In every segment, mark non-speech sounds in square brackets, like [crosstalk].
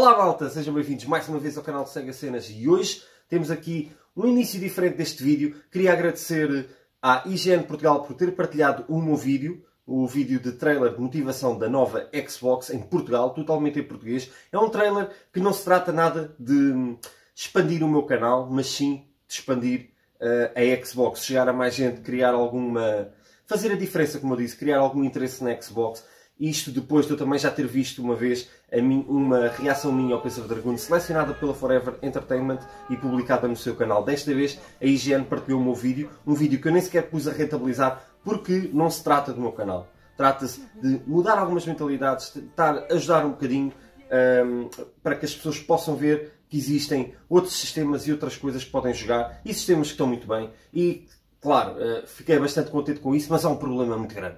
Olá malta, sejam bem-vindos mais uma vez ao canal de Sega Cenas e hoje temos aqui um início diferente deste vídeo. Queria agradecer à IGN Portugal por ter partilhado o meu vídeo, o vídeo de trailer de motivação da nova Xbox em Portugal, totalmente em português. É um trailer que não se trata nada de expandir o meu canal, mas sim de expandir uh, a Xbox, chegar a mais gente, criar alguma... fazer a diferença, como eu disse, criar algum interesse na Xbox isto depois de eu também já ter visto uma vez mim, uma reação minha ao of Dragoon selecionada pela Forever Entertainment e publicada no seu canal. Desta vez a IGN partilhou o meu vídeo, um vídeo que eu nem sequer pus a rentabilizar porque não se trata do meu canal. Trata-se de mudar algumas mentalidades, tentar ajudar um bocadinho um, para que as pessoas possam ver que existem outros sistemas e outras coisas que podem jogar e sistemas que estão muito bem. E, claro, uh, fiquei bastante contente com isso, mas há um problema muito grande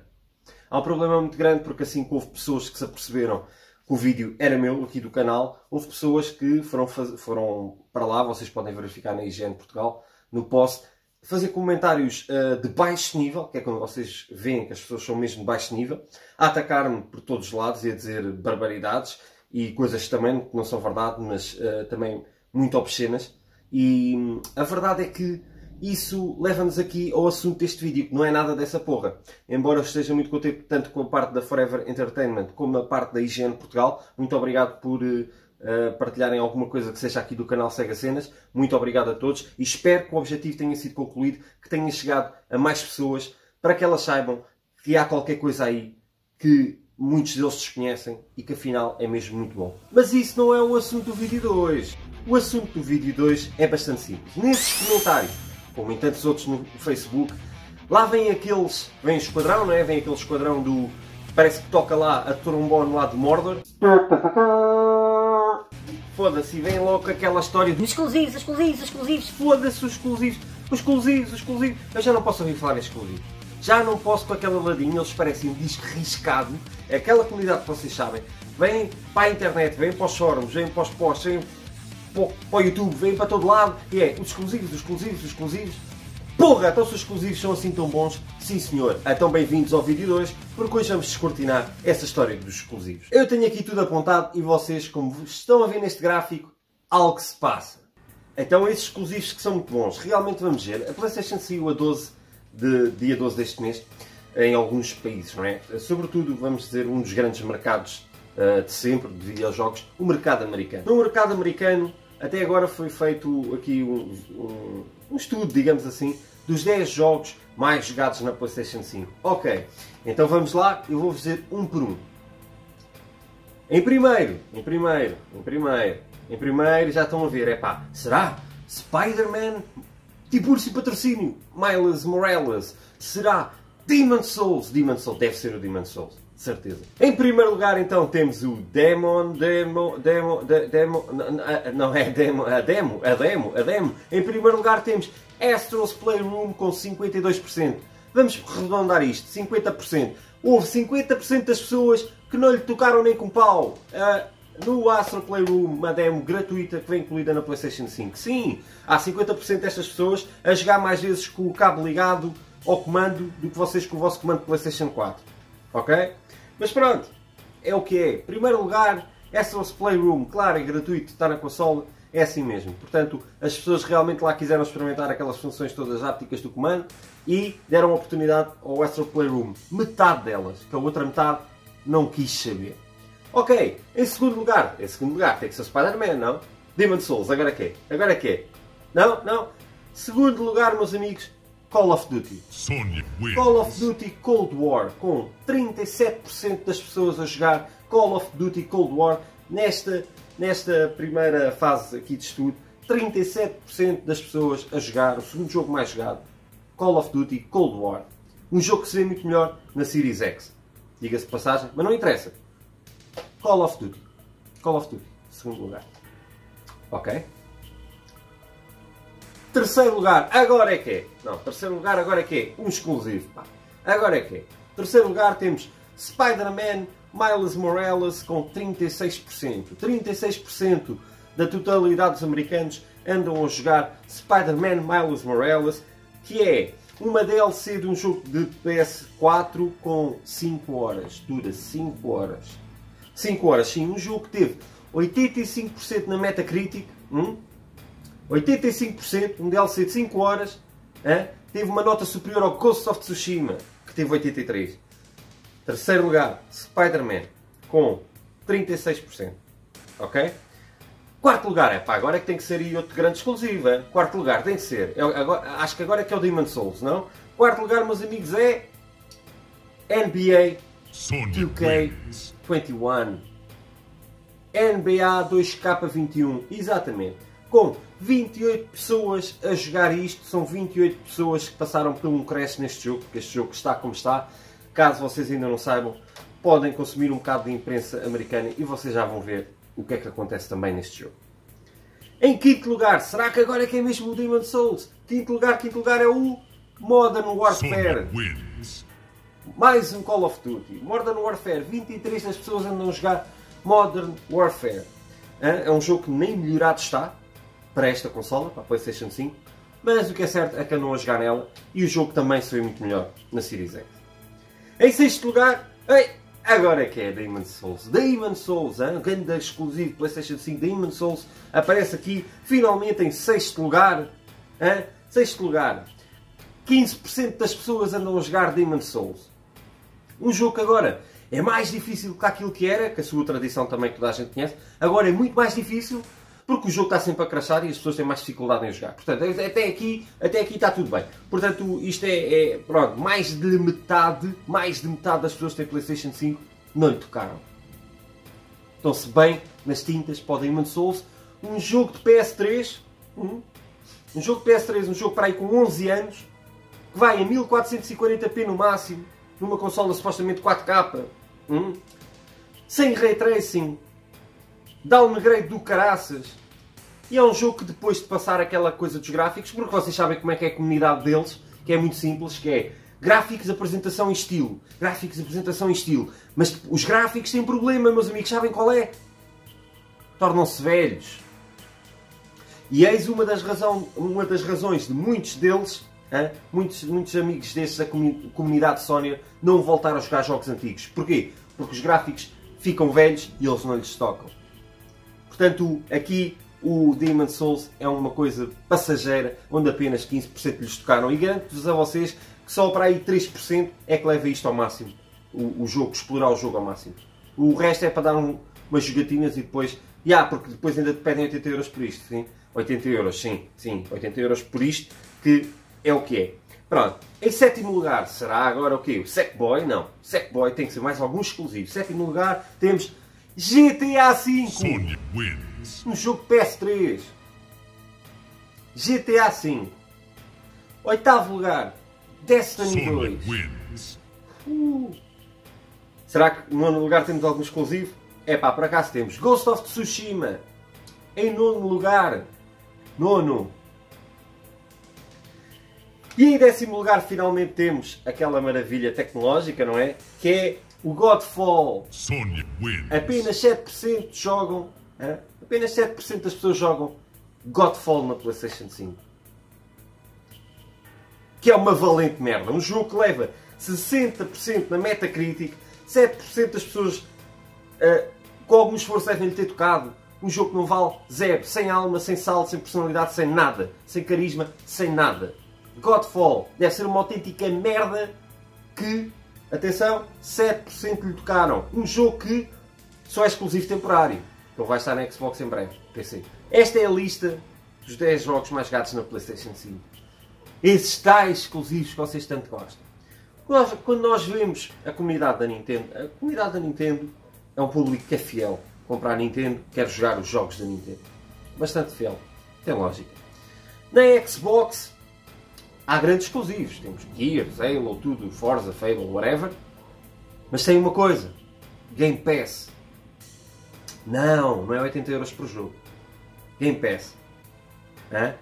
Há um problema muito grande porque assim que houve pessoas que se aperceberam que o vídeo era meu aqui do canal, houve pessoas que foram, foram para lá, vocês podem verificar na IGN Portugal, no post, fazer comentários uh, de baixo nível, que é quando vocês veem que as pessoas são mesmo de baixo nível, a atacar-me por todos os lados e a dizer barbaridades e coisas também que não são verdade, mas uh, também muito obscenas. E hum, a verdade é que isso leva-nos aqui ao assunto deste vídeo, que não é nada dessa porra. Embora eu esteja muito contente tanto com a parte da Forever Entertainment como a parte da IGN Portugal, muito obrigado por uh, partilharem alguma coisa que seja aqui do canal Sega Cenas. Muito obrigado a todos e espero que o objetivo tenha sido concluído, que tenha chegado a mais pessoas, para que elas saibam que há qualquer coisa aí que muitos deles desconhecem e que afinal é mesmo muito bom. Mas isso não é o assunto do vídeo de hoje. O assunto do vídeo de hoje é bastante simples. Nesses comentários como em tantos outros no Facebook. Lá vem aqueles, vem o esquadrão, não é? Vem aquele esquadrão do. Parece que toca lá a trombone lá de Mordor. Foda-se, vem logo aquela história de exclusivos, exclusivos, exclusivos. Foda-se os exclusivos, os exclusivos, os exclusivos. Eu já não posso ouvir falar em exclusivos. Já não posso com aquela ladinha, eles parecem um disco riscado. É aquela qualidade que vocês sabem. Vêm para a internet, vêm para os fóruns, vêm para os posts, vêm para o YouTube, vem para todo lado e é os exclusivos, os exclusivos, os exclusivos. Porra, então se os exclusivos são assim tão bons? Sim senhor. Então bem-vindos ao vídeo 2, porque hoje vamos descortinar essa história dos exclusivos. Eu tenho aqui tudo apontado e vocês, como estão a ver neste gráfico, algo se passa. Então esses exclusivos que são muito bons, realmente vamos ver. A Playstation saiu a 12 de dia 12 deste mês em alguns países, não é? Sobretudo, vamos dizer, um dos grandes mercados uh, de sempre de videojogos, o mercado americano. No mercado americano, até agora foi feito aqui um, um, um estudo, digamos assim, dos 10 jogos mais jogados na PlayStation 5. Ok, então vamos lá, eu vou dizer um por um. Em primeiro, em primeiro, em primeiro, em primeiro, já estão a ver, é pá, será Spider-Man, tipo urso patrocínio, Miles Morales, será Demon Souls, Demon Souls, deve ser o Demon Souls certeza. Em primeiro lugar, então, temos o Demon, Demo, Demo, de, Demo, não é Demo, a Demo, a Demo, a Demo. Em primeiro lugar, temos Astro's Playroom com 52%. Vamos arredondar isto, 50%. Houve 50% das pessoas que não lhe tocaram nem com pau. Uh, no Astro Playroom, uma demo gratuita que vem incluída na PlayStation 5. Sim, há 50% destas pessoas a jogar mais vezes com o cabo ligado ao comando do que vocês com o vosso comando de PlayStation 4. Ok? Mas pronto, é o que é. Primeiro lugar, SOS Playroom, claro, é gratuito, está na console, é assim mesmo. Portanto, as pessoas realmente lá quiseram experimentar aquelas funções todas ápticas do comando e deram oportunidade ao Astro Playroom. Metade delas, que a outra metade não quis saber. Ok, em segundo lugar, em segundo lugar tem que ser Spider-Man, não? Demon Souls, agora que é? Agora que é? Não? Não? Segundo lugar, meus amigos, Call of Duty. Call of Duty Cold War, com 37% das pessoas a jogar Call of Duty Cold War nesta, nesta primeira fase aqui de estudo. 37% das pessoas a jogar, o segundo jogo mais jogado, Call of Duty Cold War. Um jogo que se vê muito melhor na Series X. Diga-se passagem, mas não interessa. Call of Duty. Call of Duty, segundo lugar. Ok? Terceiro lugar, agora é que é. Não, terceiro lugar, agora é que é. Um exclusivo. Pá. Agora é que é. Terceiro lugar temos Spider-Man Miles Morales com 36%. 36% da totalidade dos americanos andam a jogar Spider-Man Miles Morales, que é uma DLC de um jogo de PS4 com 5 horas. Dura 5 horas. 5 horas, sim. Um jogo que teve 85% na Metacritic, hum? 85%, um DLC de 5 horas, hein? teve uma nota superior ao Ghost of Tsushima, que teve 83%. Terceiro lugar, Spider-Man, com 36%. Ok? Quarto lugar, é pá, agora é que tem que ser aí outro grande exclusivo. Hein? Quarto lugar tem que ser. Eu, agora, acho que agora é que é o Demon Souls, não? Quarto lugar, meus amigos, é NBA 2K21. NBA 2K21, exatamente. Com 28 pessoas a jogar isto, são 28 pessoas que passaram por um crash neste jogo, porque este jogo está como está. Caso vocês ainda não saibam, podem consumir um bocado de imprensa americana e vocês já vão ver o que é que acontece também neste jogo. Em quinto lugar, será que agora é que é mesmo o Demon Souls? Quinto lugar, quinto lugar é o Modern Warfare. Mais um Call of Duty. Modern Warfare, 23 das pessoas andam a jogar Modern Warfare. É um jogo que nem melhorado está para esta consola, para a PlayStation 5, mas o que é certo é que andam a jogar nela e o jogo também saiu muito melhor na Series X. Em sexto lugar, ei, Agora é que é Demon Souls. Demon Souls, hein? grande exclusivo PlayStation 5. Demon Souls aparece aqui finalmente em sexto lugar. Hein? Sexto lugar. 15% das pessoas andam a jogar Demon Souls. Um jogo que agora é mais difícil que aquilo que era, que a sua tradição também toda a gente conhece. Agora é muito mais difícil porque o jogo está sempre a crashar e as pessoas têm mais dificuldade em jogar. Portanto, até aqui, até aqui está tudo bem. Portanto, isto é, é pronto, mais de metade, mais de metade das pessoas que têm PlayStation 5 não lhe tocaram. Estão-se bem nas tintas o Demon Souls. Um jogo de PS3, hum, um jogo de PS3, um jogo para aí com 11 anos, que vai a 1440p no máximo, numa consola supostamente 4K, hum, sem ray tracing, downgrade do caraças. E é um jogo que depois de passar aquela coisa dos gráficos, porque vocês sabem como é que é a comunidade deles, que é muito simples, que é gráficos, apresentação e estilo. Gráficos, apresentação e estilo. Mas os gráficos têm problema, meus amigos, sabem qual é? Tornam-se velhos. E eis uma das, razão, uma das razões de muitos deles, hein, muitos, muitos amigos destes da comunidade Sónia, não voltar a jogar jogos antigos. Porquê? Porque os gráficos ficam velhos e eles não lhes tocam. Portanto, aqui o Demon Souls é uma coisa passageira, onde apenas 15% lhes tocaram. E garanto-vos a vocês que só para aí 3% é que leva isto ao máximo. O, o, jogo, explorar o jogo ao máximo. O resto é para dar um, umas jogatinas e depois. Ya, yeah, porque depois ainda te pedem 80 euros por isto, sim? 80 euros, sim, sim, 80 euros por isto, que é o que é. Pronto. Em sétimo lugar, será agora o quê? O Sackboy? Não. Sackboy tem que ser mais algum exclusivo. Sétimo lugar, temos GTA V. Um jogo PS3. GTA V. Oitavo lugar, Destiny 2. Uh. Será que no nono lugar temos algum exclusivo? É pá, por acaso temos Ghost of Tsushima. Em nono lugar. Nono. E em décimo lugar finalmente temos aquela maravilha tecnológica, não é? Que é o Godfall. Apenas 7% jogam. Hein? Apenas 7% das pessoas jogam Godfall na PlayStation 5 que é uma valente merda. Um jogo que leva 60% na Metacritic, 7% das pessoas uh, com algum esforço devem ter tocado. Um jogo que não vale zero, sem alma, sem sal, sem personalidade, sem nada, sem carisma, sem nada. Godfall deve ser uma autêntica merda que, atenção, 7% lhe tocaram. Um jogo que só é exclusivo temporário. Ele vai estar na Xbox em breve, PC. Esta é a lista dos 10 jogos mais gatos na PlayStation 5 esses tais exclusivos que vocês tanto gostam. Quando nós vemos a comunidade da Nintendo, a comunidade da Nintendo é um público que é fiel. Comprar a Nintendo, quer jogar os jogos da Nintendo. Bastante fiel. Tem lógica. Na Xbox há grandes exclusivos. Temos Gears, Halo, tudo, Forza, Fable, whatever. Mas tem uma coisa. Game Pass. Não, não é 80 euros por jogo. Game Pass. Hã?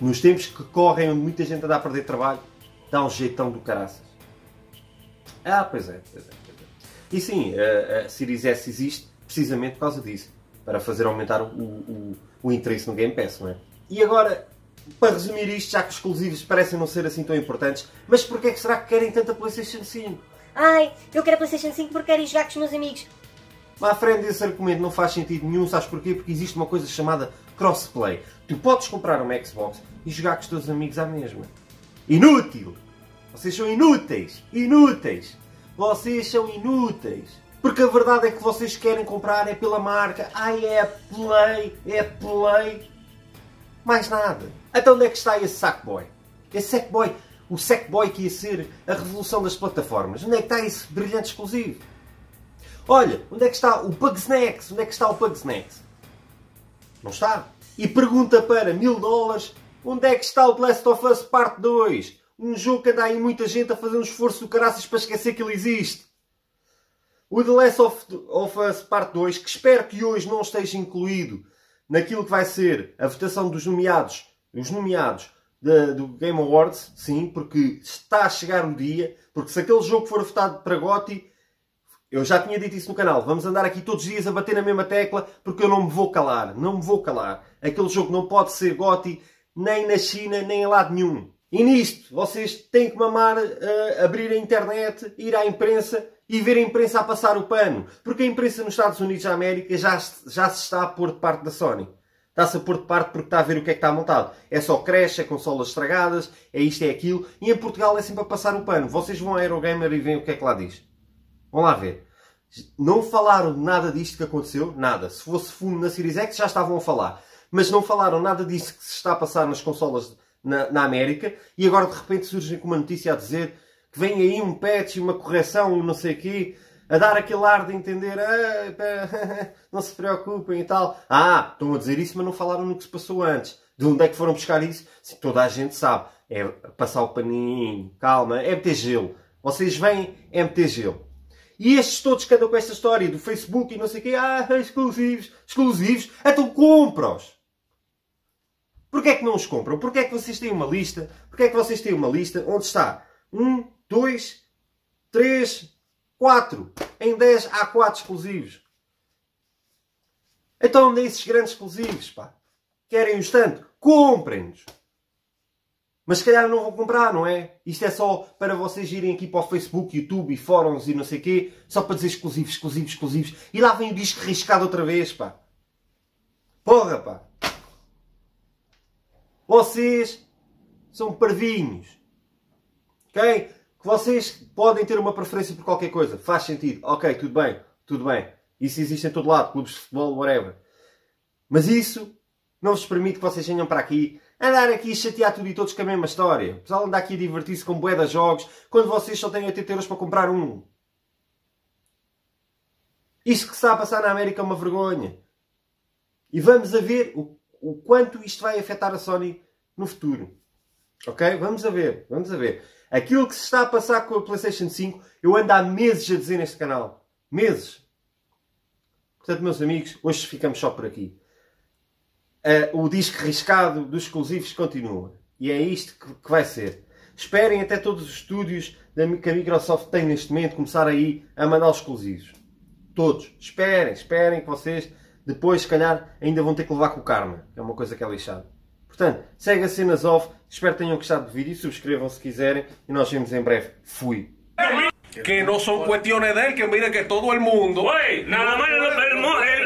Nos tempos que correm, muita gente anda a perder trabalho, dá um jeitão do caraças. Ah, pois é, pois é, pois é. E sim, a, a Series S existe precisamente por causa disso. Para fazer aumentar o, o, o interesse no Game Pass, não é? E agora, para resumir isto, já que os exclusivos parecem não ser assim tão importantes, mas porquê é que será que querem tanta PlayStation 5? Ai, eu quero a PlayStation 5 porque quero ir jogar com os meus amigos. Mas frente esse argumento não faz sentido nenhum, sabes porquê? Porque existe uma coisa chamada crossplay. Tu podes comprar uma Xbox e jogar com os teus amigos à mesma. Inútil! Vocês são inúteis! Inúteis! Vocês são inúteis! Porque a verdade é que vocês querem comprar é pela marca. Ai, é Play, é Play. Mais nada. Então onde é que está esse Sackboy? Esse Sackboy, o Sackboy que ia ser a revolução das plataformas. Onde é que está esse brilhante exclusivo? Olha, onde é que está o Pugsnacks? Onde é que está o Pugsnacks? Não está. E pergunta para mil dólares onde é que está o The Last of Us Parte 2? Um jogo que anda aí muita gente a fazer um esforço do caraças para esquecer que ele existe. O The Last of, of Us Parte 2, que espero que hoje não esteja incluído naquilo que vai ser a votação dos nomeados, os nomeados do Game Awards, sim, porque está a chegar o dia, porque se aquele jogo for votado para GOTY, eu já tinha dito isso no canal, vamos andar aqui todos os dias a bater na mesma tecla, porque eu não me vou calar, não me vou calar. Aquele jogo não pode ser GOTY nem na China, nem em lado nenhum. E nisto, vocês têm que mamar, uh, abrir a internet, ir à imprensa e ver a imprensa a passar o pano. Porque a imprensa nos Estados Unidos da América já, já se está a pôr de parte da Sony. Está-se a pôr de parte porque está a ver o que é que está montado. É só creche, é consolas estragadas, é isto, é aquilo. E em Portugal é sempre a passar o pano. Vocês vão à Aerogamer e veem o que é que lá diz. Vão lá ver. Não falaram nada disto que aconteceu, nada. Se fosse fundo na Series X já estavam a falar. Mas não falaram nada disso que se está a passar nas consolas na, na América e agora de repente surgem com uma notícia a dizer que vem aí um patch, uma correção, não sei o quê, a dar aquele ar de entender, ah, [laughs] não se preocupem e tal. Ah, estão a dizer isso, mas não falaram no que se passou antes. De onde é que foram buscar isso? Sim, toda a gente sabe. É passar o paninho, calma, é meter gelo. Vocês vêm, é meter gelo. E estes todos que andam com esta história do Facebook e não sei o quê, ah, exclusivos, exclusivos, então compra-os. Porquê é que não os compram? Porquê é que vocês têm uma lista? Porquê é que vocês têm uma lista onde está 1, 2, 3, 4. Em 10 há 4 exclusivos. Então onde é esses grandes exclusivos? Pá? Querem-os tanto? Comprem-nos. Mas se calhar não vão comprar, não é? Isto é só para vocês irem aqui para o Facebook, YouTube e fóruns e não sei o quê, só para dizer exclusivos, exclusivos, exclusivos. E lá vem o disco riscado outra vez, pá. Porra, pá. Vocês são parvinhos. Ok? Vocês podem ter uma preferência por qualquer coisa. Faz sentido. Ok, tudo bem. Tudo bem. Isso existe em todo lado. Clubes de futebol, whatever. Mas isso não vos permite que vocês venham para aqui andar aqui e chatear tudo e todos com a mesma história. O pessoal anda aqui a divertir-se com bué de jogos quando vocês só têm 80 euros para comprar um. Isto que está a passar na América é uma vergonha. E vamos a ver o o quanto isto vai afetar a Sony no futuro. Ok? Vamos a ver, vamos a ver. Aquilo que se está a passar com a PlayStation 5, eu ando há meses a dizer neste canal. Meses. Portanto, meus amigos, hoje ficamos só por aqui. Uh, o disco riscado dos exclusivos continua. E é isto que, que vai ser. Esperem até todos os estúdios que a Microsoft tem neste momento começar aí a mandar os exclusivos. Todos. Esperem, esperem que vocês depois, se calhar, ainda vão ter que levar com o karma. É uma coisa que é lixada. Portanto, segue a cenas off. Espero que tenham gostado do vídeo. Subscrevam se quiserem. E nós vemos em breve. Fui. Que no son cuestiones de él, que mire que todo el mundo. Güey, nada más el, el, el,